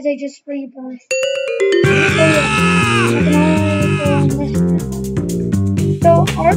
because I just rebirthed. So yeah. So our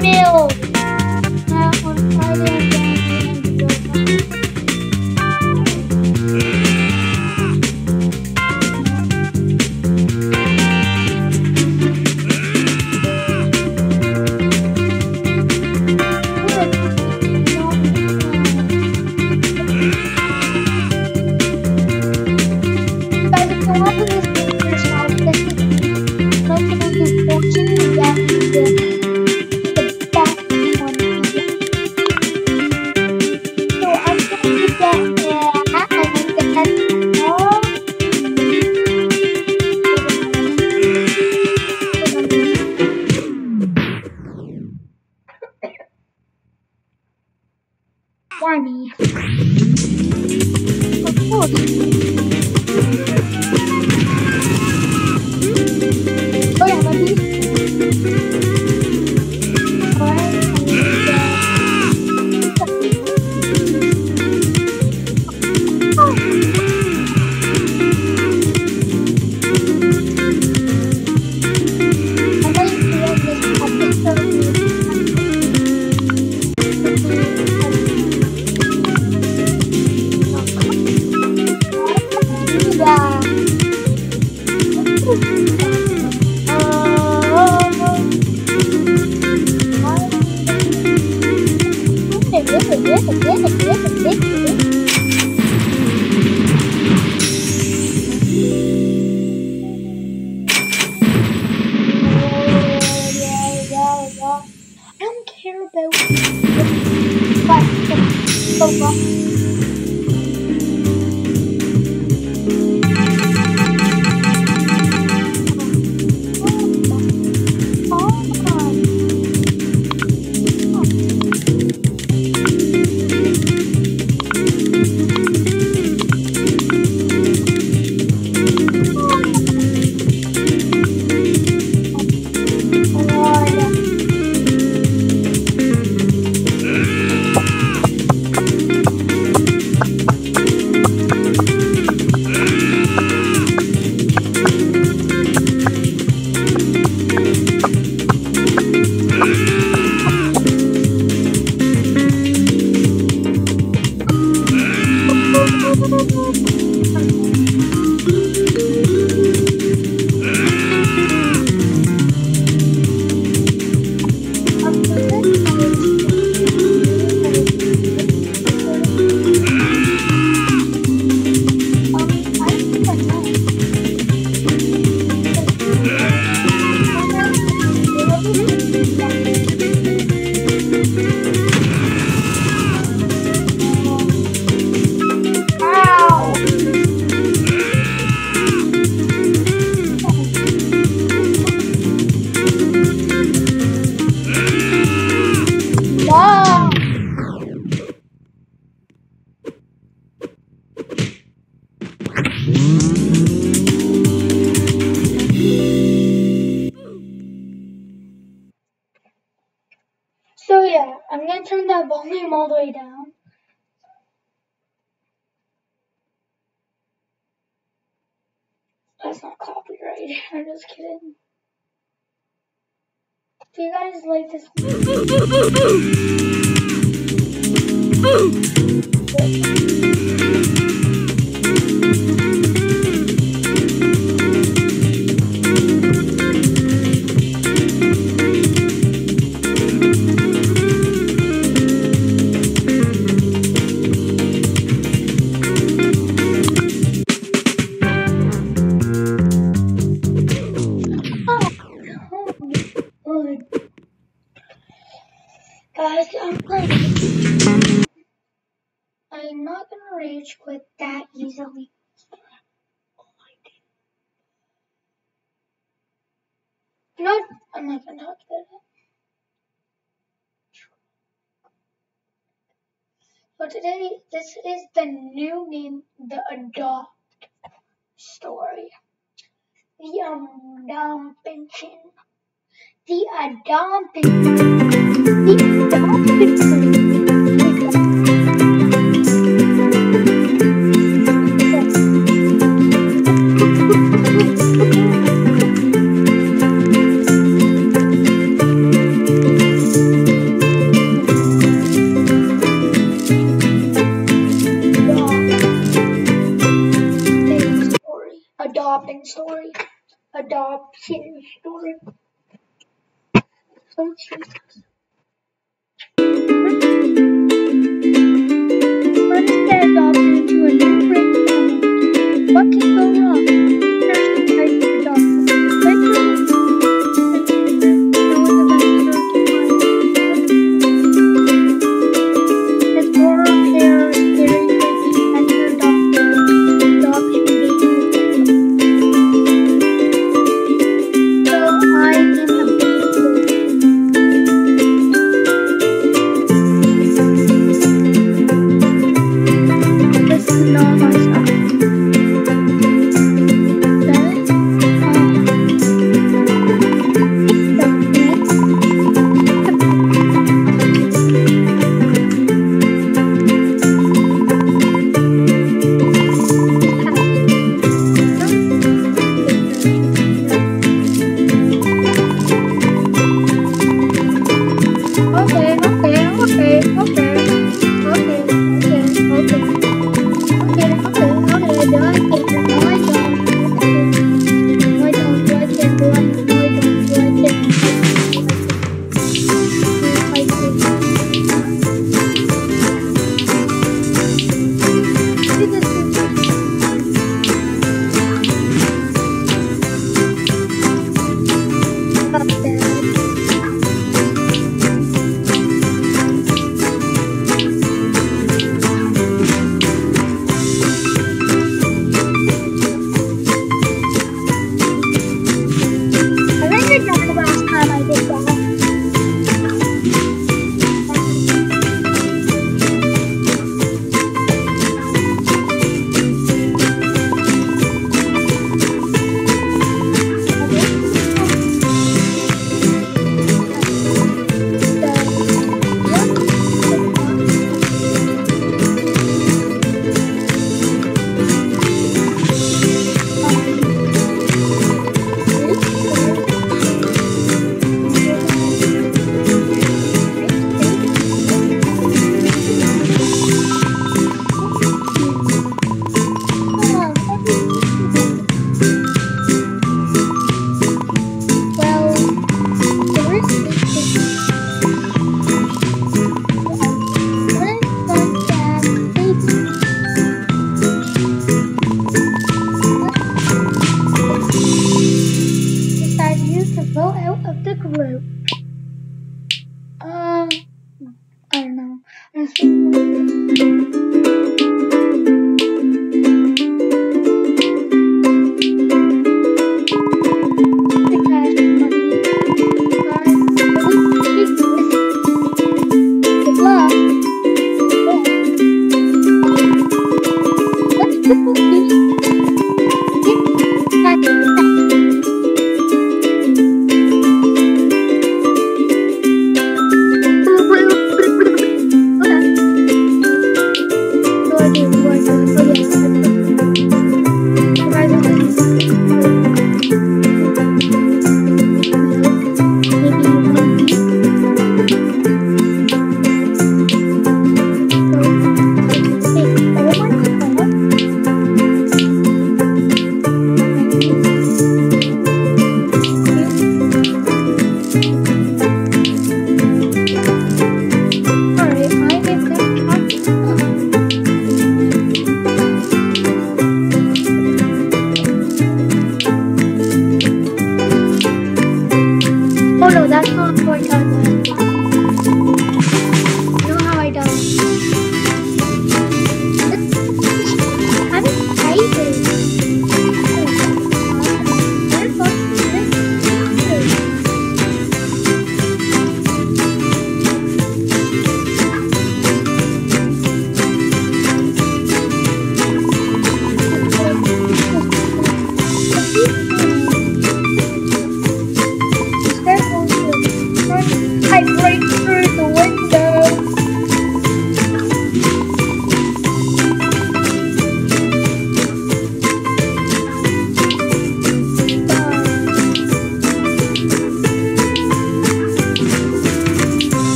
meu. Oh but oh Ow! I'm gonna turn that volume all the way down. That's not copyright. I'm just kidding. Do you guys like this? Not gonna rage quit that easily. Oh, know what? I'm not gonna talk about it. So today, this is the new name, the Adopt story. The um, Adoption. The Adoption. The story. Adoption story. So read this. Let's get adopted into a new family. What can go wrong?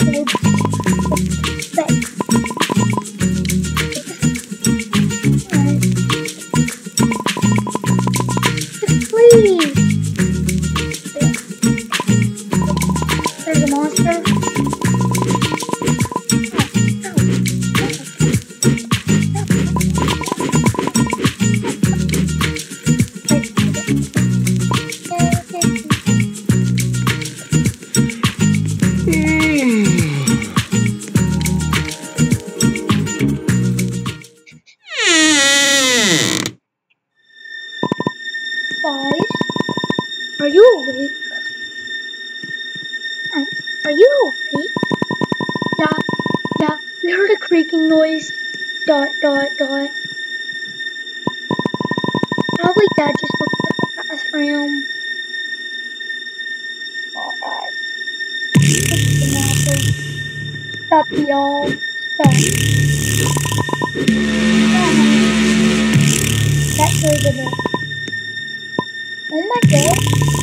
嗯 Yeah, I just went to the classroom. Stop, y'all. Stop. That's really good. Oh my god.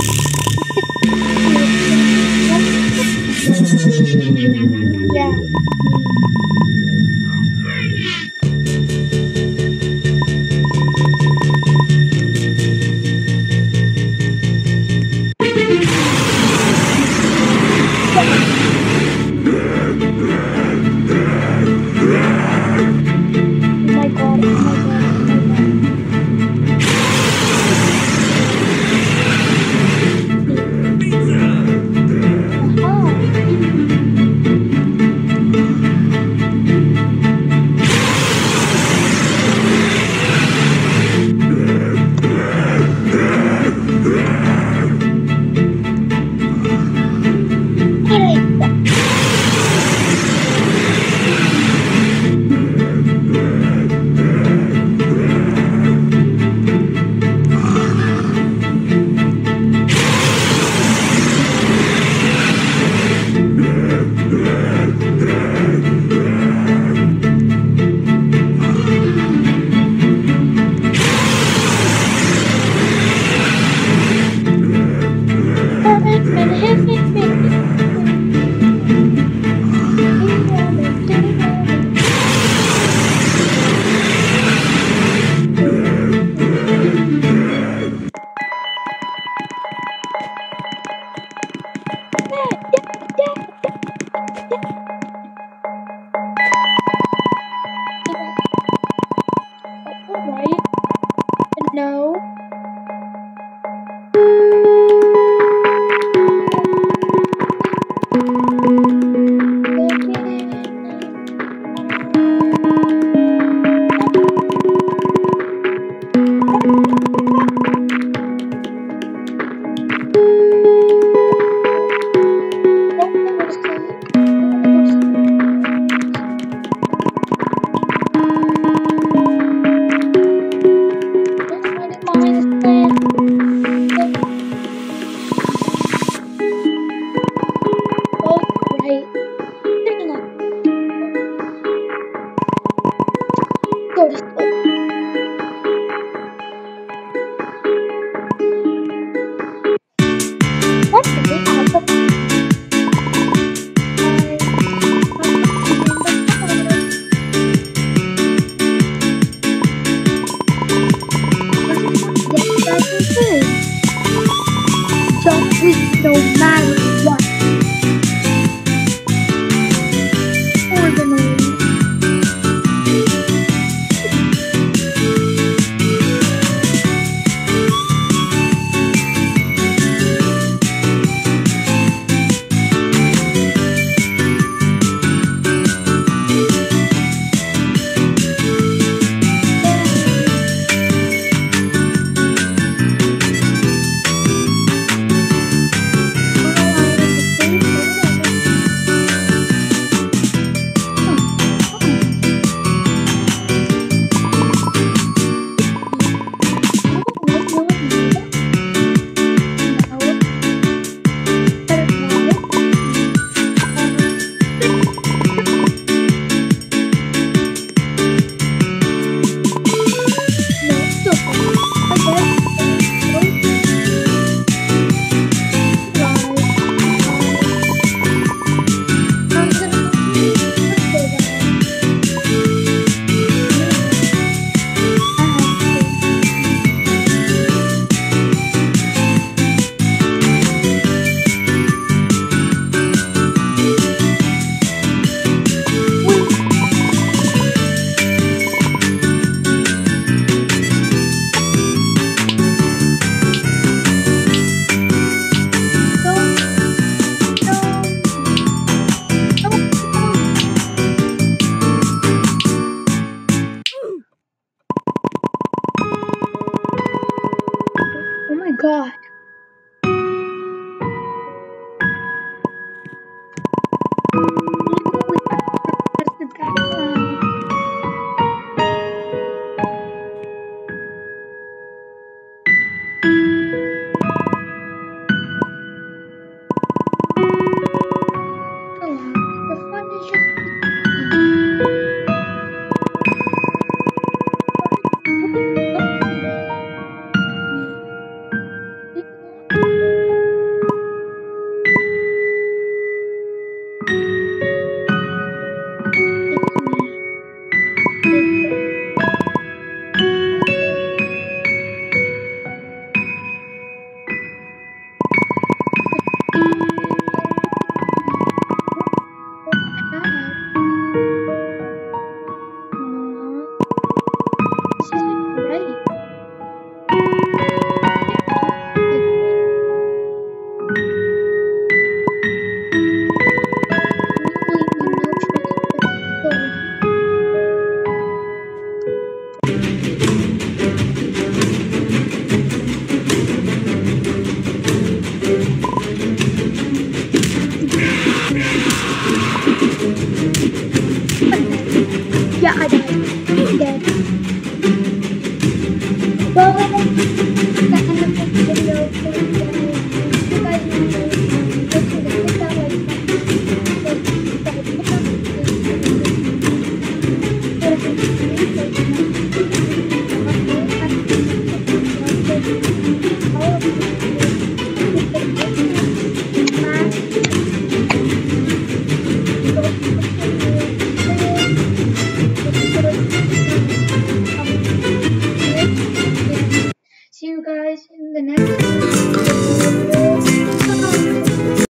выходит.